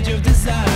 edge of desire.